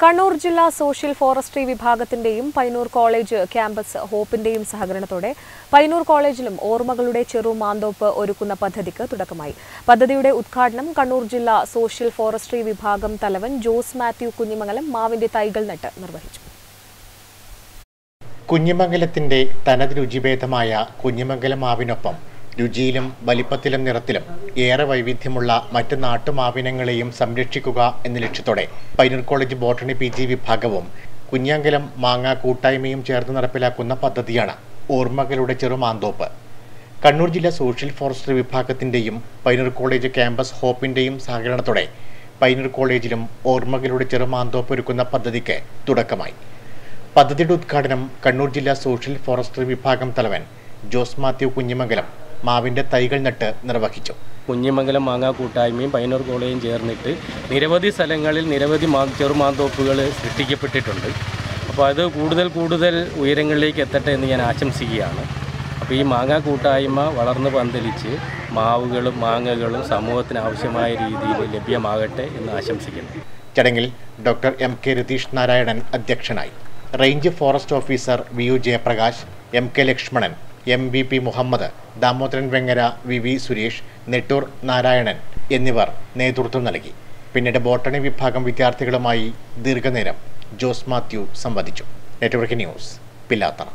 കണ്ണൂർ ജില്ലാ social forestry വിഭാഗത്തിന്റെയും Painur college campus ഹോപ്പിന്റെയും സഹകരണത്തോടെ പൈനൂർ കോളേജിലും ഓർമ്മകളുടെ ചെറു മാന്തോപ്പ് ഒരുക്കുന്ന പദ്ധതിക്ക് തുടക്കമായി. പദ്ധതിയുടെ ഉദ്ഘാടനം കണ്ണൂർ ജില്ലാ സോഷ്യൽ ഫോറസ്ട്രി വിഭാഗം തലവൻ ജോസ് മാത്യു കുഞ്ഞിമംഗലം മാവിന്റെ തൈകൾ നട്ട് നിർവഹിച്ചു. കുഞ്ഞിമംഗലത്തിന്റെ തനത് രുചിഭേദമായ കുഞ്ഞിമംഗലം മാവിനൊപ്പം രുചിയിലും വലിപ്പത്തിലും നിറത്തിലും ഏറെ വൈവിധ്യമുള്ള മറ്റ് നാട്ടുമാവിനങ്ങളെയും സംരക്ഷിക്കുക എന്ന ലക്ഷ്യത്തോടെ Painur college botany P G വിഭാഗവും കുഞ്ഞാങ്കലം മാങ്ങ കൂട്ടായ്മയും ചേർന്ന് നടപ്പിലാക്കുന്ന പദ്ധതിയാണ് ഓർമ്മകളുടെ ചെറുമാന്തോപ്പ്. കണ്ണൂർ ജില്ലാ സോഷ്യൽ ഫോറസ്ട്രി വിഭാഗത്തിന്റെയും പൈനൂർ കോളേജ് ക്യാമ്പസ് ഹോപ്പിന്റെയും സഹകരണത്തോടെ പൈനൂർ കോളേജിലും ഓർമ്മകളുടെ ചെറുമാന്തോപ്പ് ഒരുക്കുന്ന പദ്ധതിക്ക് തുടക്കമായി. പദ്ധതിയുടെ ഉദ്ഘാടനം കണ്ണൂർ ജില്ലാ സോഷ്യൽ ഫോറസ്ട്രി വിഭാഗം തലവൻ ജോസ് മാത്യു കുഞ്ഞിമംഗലം മാവിന്റെ തൈകൾ നട്ട് നിർവഹിച്ചു. കുഞ്ഞിമംഗലം മാങ്ങാ കൂട്ടായ്മയും പയ്യന്നൂർ കോളേജും ചേർന്നിട്ട് നിരവധി സ്ഥലങ്ങളിൽ നിരവധി മാ ചെറുമാന്തോപ്പുകൾ സൃഷ്ടിക്കപ്പെട്ടിട്ടുണ്ട്. അപ്പോൾ അത് കൂടുതൽ കൂടുതൽ ഉയരങ്ങളിലേക്ക് എത്തട്ടെ എന്ന് ഞാൻ ആശംസിക്കുകയാണ്. അപ്പോൾ ഈ മാങ്ങാ കൂട്ടായ്മ വളർന്ന് പന്തലിച്ച് മാവുകളും മാങ്ങകളും സമൂഹത്തിന് ആവശ്യമായ രീതിയിൽ ലഭ്യമാകട്ടെ എന്ന് ആശംസിക്കുന്നു. ചടങ്ങിൽ doctor M K Ratheesh Narayanan അധ്യക്ഷനായി. Range forest officer V U Jayaprakash M K Lakshmanan M V P Muhammad Damodaran Vengara V V Suresh Nettur Narayanan എന്നിവർ നേതൃത്വം നൽകി. പിന്നീട് ബോട്ടണി വിഭാഗം വിദ്യാർത്ഥികളുമായി ദീർഘനേരം ജോസ് മാത്യു സംവദിച്ചു. Network news Pillathara.